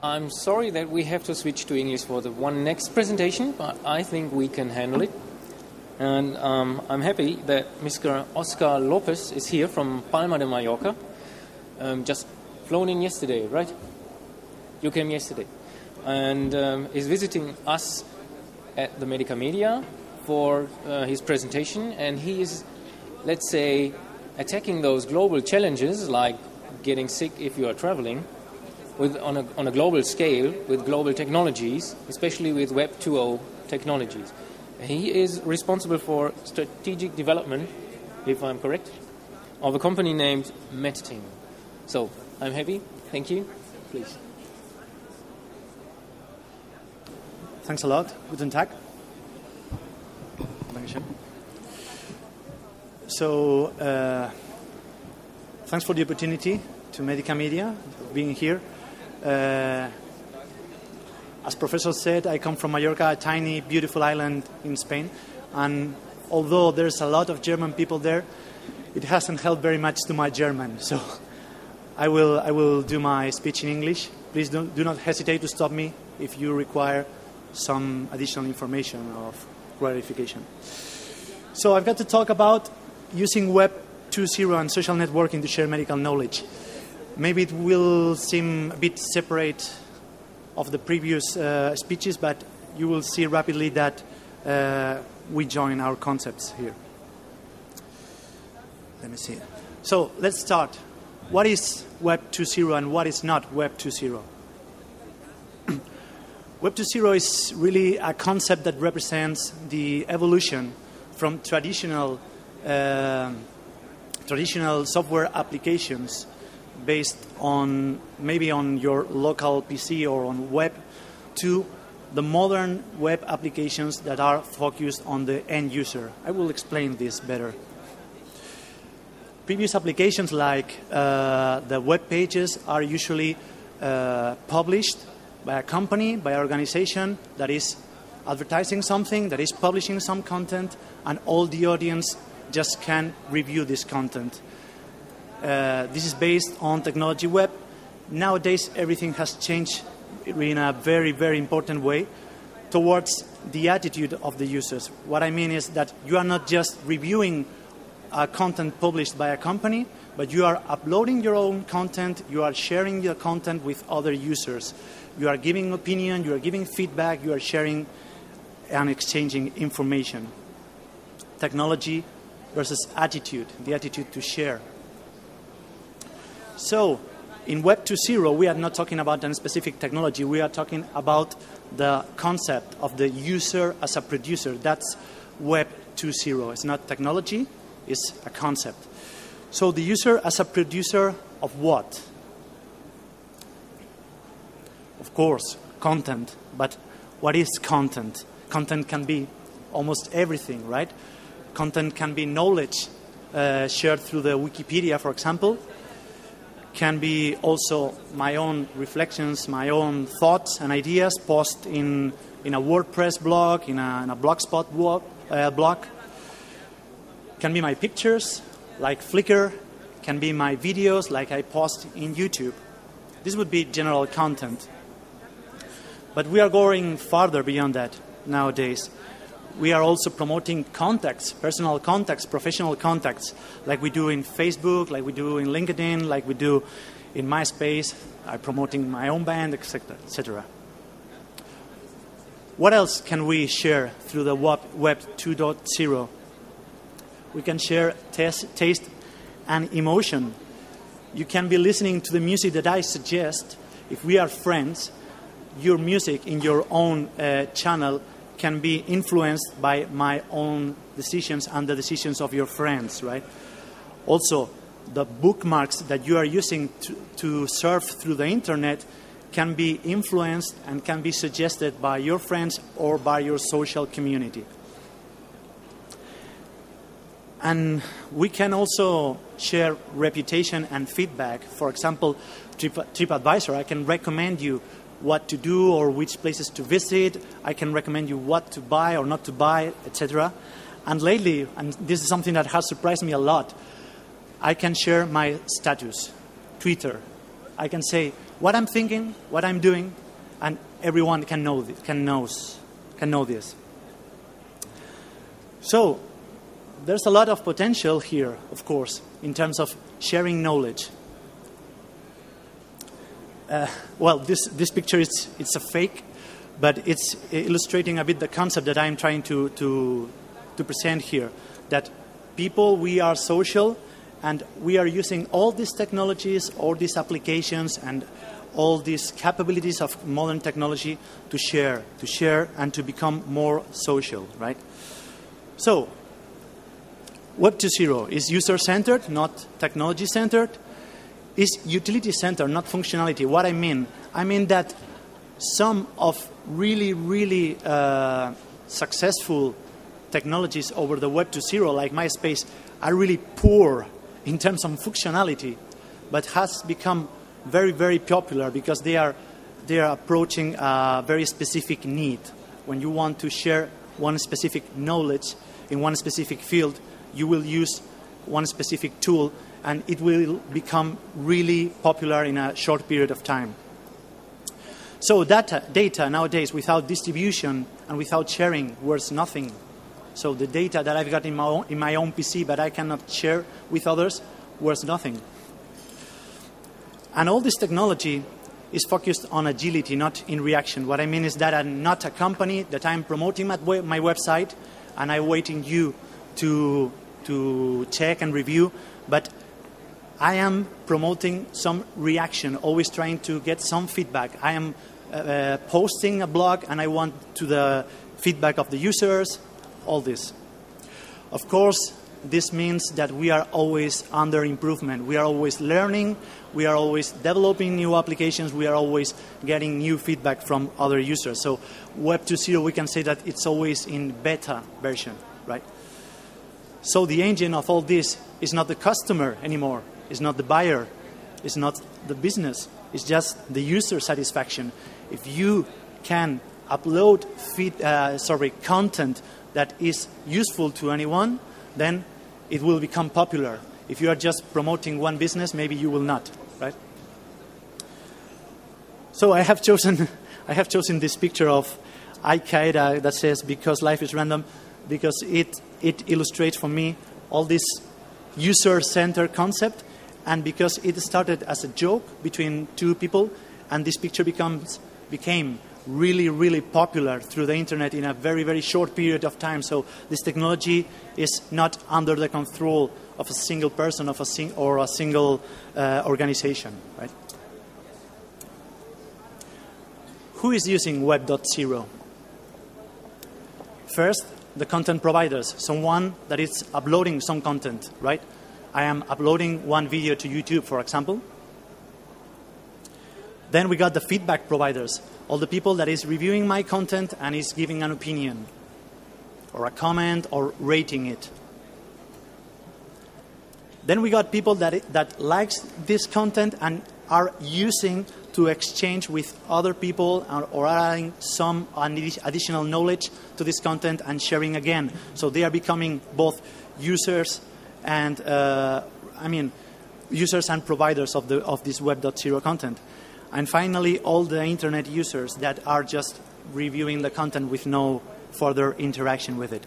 I'm sorry that we have to switch to English for the one next presentation, but I think we can handle it. And um, I'm happy that Mr. Oscar Lopez is here from Palma de Mallorca. Um, just flown in yesterday, right? You came yesterday. And um, is visiting us at the Medica Media for uh, his presentation. And he is, let's say, attacking those global challenges like getting sick if you are traveling with, on, a, on a global scale with global technologies, especially with Web 2.0 technologies. He is responsible for strategic development, if I'm correct, of a company named Medting. So I'm happy. Thank you. Please. Thanks a lot. Guten Tag. Dankeschön. So, uh, thanks for the opportunity to Medica Media being here. Uh, as Professor said, I come from Mallorca, a tiny, beautiful island in Spain. And although there's a lot of German people there, it hasn't helped very much to my German. So I will, I will do my speech in English. Please do, do not hesitate to stop me if you require some additional information or clarification. So I've got to talk about using Web 2.0 and social networking to share medical knowledge. Maybe it will seem a bit separate of the previous uh, speeches, but you will see rapidly that uh, we join our concepts here. Let me see. So let's start. What is Web 2.0 and what is not Web 2.0? Web 2.0 is really a concept that represents the evolution from traditional, uh, traditional software applications based on maybe on your local PC or on web to the modern web applications that are focused on the end user. I will explain this better. Previous applications like uh, the web pages are usually uh, published by a company, by an organization that is advertising something, that is publishing some content, and all the audience just can review this content. Uh, this is based on technology web. Nowadays, everything has changed in a very, very important way towards the attitude of the users. What I mean is that you are not just reviewing uh, content published by a company, but you are uploading your own content, you are sharing your content with other users. You are giving opinion, you are giving feedback, you are sharing and exchanging information. Technology versus attitude, the attitude to share. So, in Web 2.0, we are not talking about a specific technology, we are talking about the concept of the user as a producer. That's Web 2.0. It's not technology, it's a concept. So, the user as a producer of what? Of course, content. But what is content? Content can be almost everything, right? Content can be knowledge uh, shared through the Wikipedia, for example. Can be also my own reflections, my own thoughts and ideas post in, in a WordPress blog, in a, in a Blogspot blog, uh, blog. Can be my pictures, like Flickr. Can be my videos, like I post in YouTube. This would be general content. But we are going farther beyond that nowadays. We are also promoting contacts, personal contacts, professional contacts, like we do in Facebook, like we do in LinkedIn, like we do in MySpace. I'm promoting my own band, etc., etc. What else can we share through the Web, web 2.0? We can share taste, taste and emotion. You can be listening to the music that I suggest if we are friends your music in your own uh, channel can be influenced by my own decisions and the decisions of your friends, right? Also, the bookmarks that you are using to, to surf through the internet can be influenced and can be suggested by your friends or by your social community. And we can also share reputation and feedback. For example, Trip, TripAdvisor, I can recommend you what to do or which places to visit. I can recommend you what to buy or not to buy, etc. And lately, and this is something that has surprised me a lot, I can share my status, Twitter. I can say, what I'm thinking, what I'm doing, and everyone can know th- can knows can know this. So there's a lot of potential here, of course, in terms of sharing knowledge. Uh, well, this, this picture is it's a fake, but it's illustrating a bit the concept that I'm trying to, to, to present here. That people, we are social, and we are using all these technologies, all these applications, and all these capabilities of modern technology to share, to share, and to become more social, right? So, Web 2.0 is user centered, not technology centered. Is utility center, not functionality. What I mean? I mean that some of really, really uh, successful technologies over the Web 2.0, like MySpace, are really poor in terms of functionality, but has become very, very popular because they are, they are approaching a very specific need. When you want to share one specific knowledge in one specific field, you will use one specific tool and it will become really popular in a short period of time. So data, data nowadays without distribution and without sharing worth nothing. So the data that I've got in my own, in my own PC but I cannot share with others worth nothing. And all this technology is focused on agility, not in reaction. What I mean is that I'm not a company that I'm promoting my, my website and I'm waiting you to, to check and review, but I am promoting some reaction, always trying to get some feedback. I am uh, uh, posting a blog and I want to the feedback of the users, all this. Of course, this means that we are always under improvement. We are always learning, we are always developing new applications, we are always getting new feedback from other users. So Web 2.0, we can say that it's always in beta version, right? So the engine of all this is not the customer anymore, it's not the buyer, it's not the business, it's just the user satisfaction. If you can upload feed, uh, sorry, content that is useful to anyone, then it will become popular. If you are just promoting one business, maybe you will not, right? So I have chosen, I have chosen this picture of Al Qaeda that says "Because life is random," because it it illustrates for me all this user-centered concept, and because it started as a joke between two people, and this picture becomes became really, really popular through the internet in a very, very short period of time. So this technology is not under the control of a single person of a sing- or a single uh, organization, right? Who is using Web.0? First, the content providers, someone that is uploading some content, right? I am uploading one video to YouTube, for example. Then we got the feedback providers, all the people that is reviewing my content and is giving an opinion or a comment or rating it. Then we got people that, that likes this content and are using to exchange with other people or, or adding some additional knowledge to this content and sharing again. So they are becoming both users and, uh, I mean, users and providers of, the, of this Web.0 content. And finally, all the internet users that are just reviewing the content with no further interaction with it.